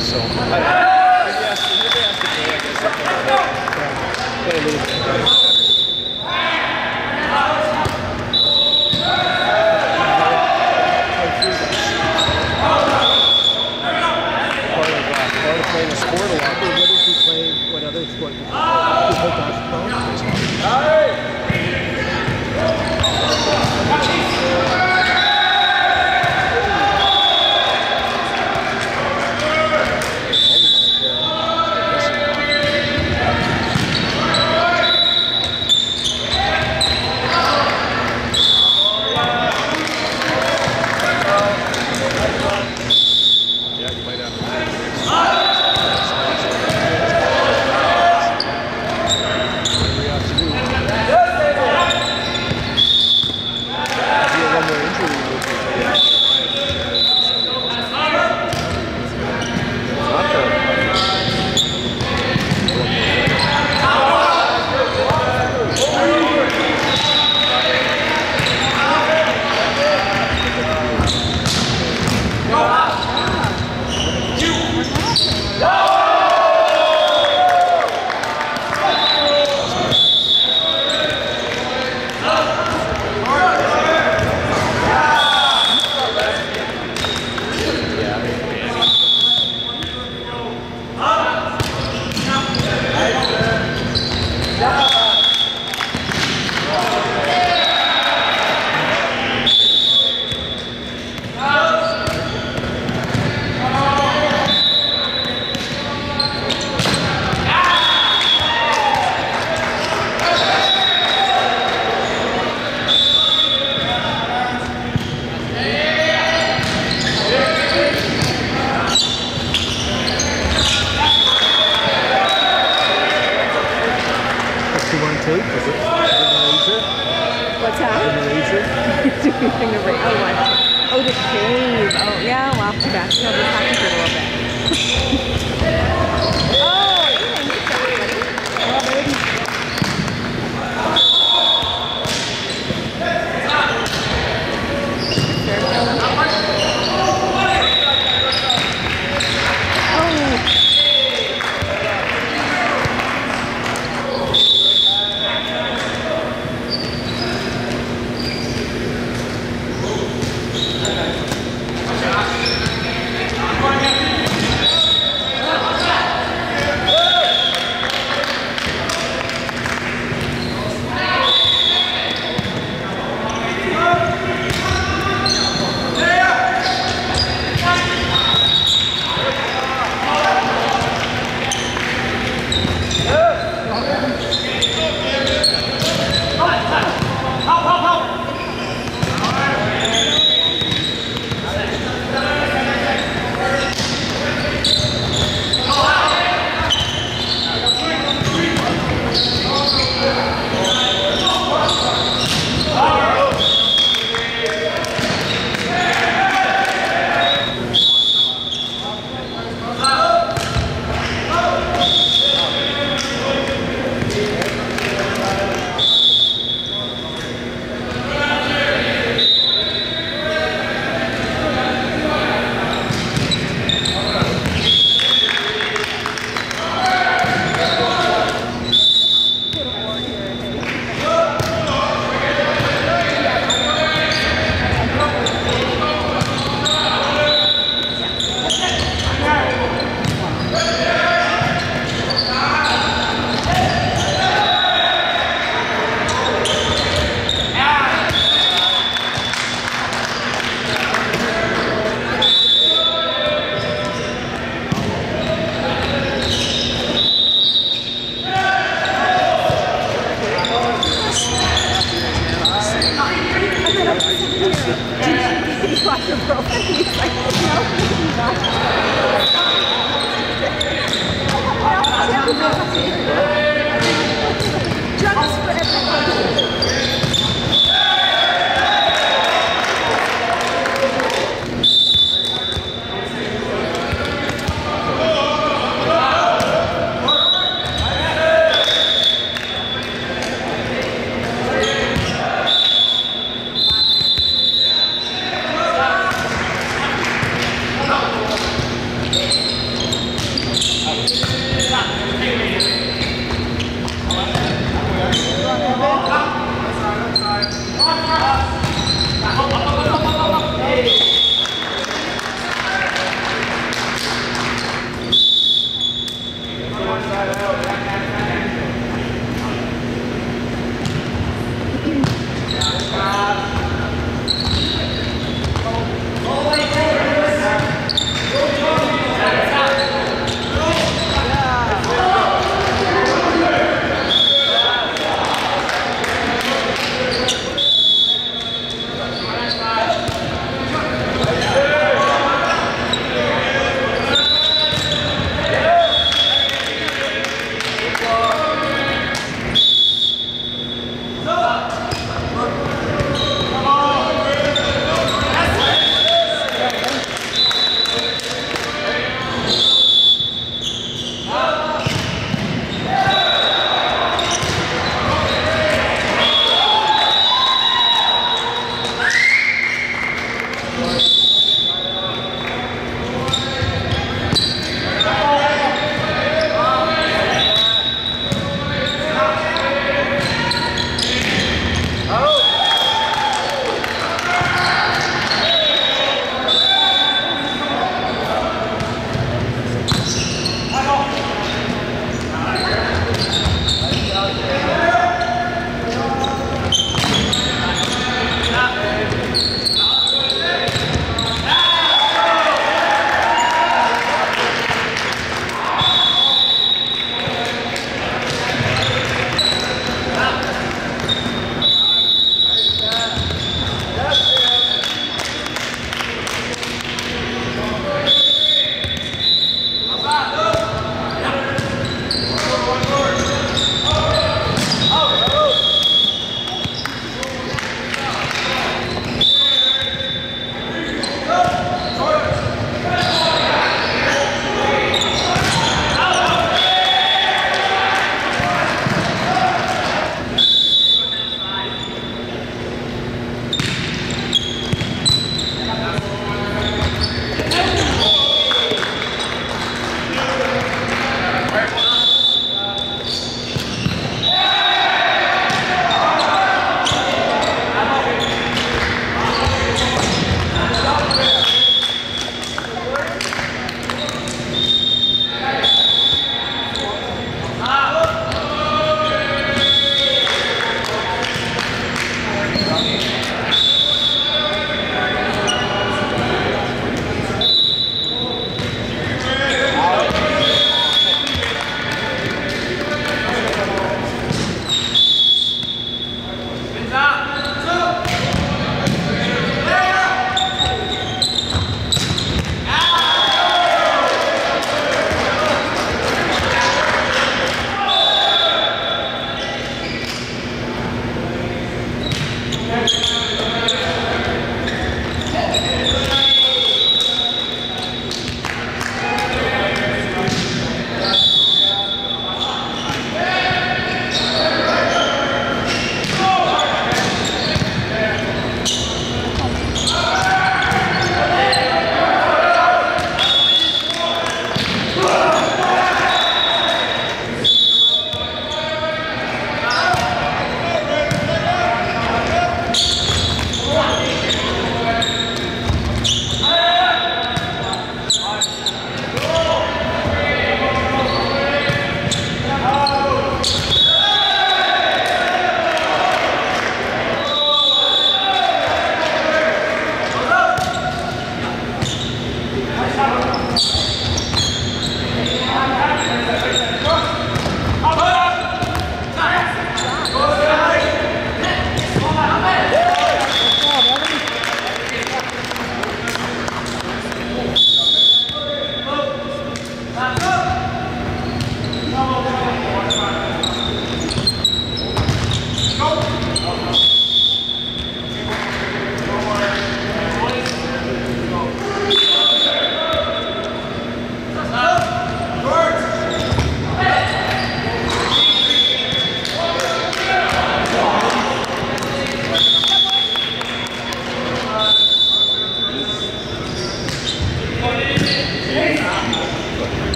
so. I, maybe I should do, I guess.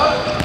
아!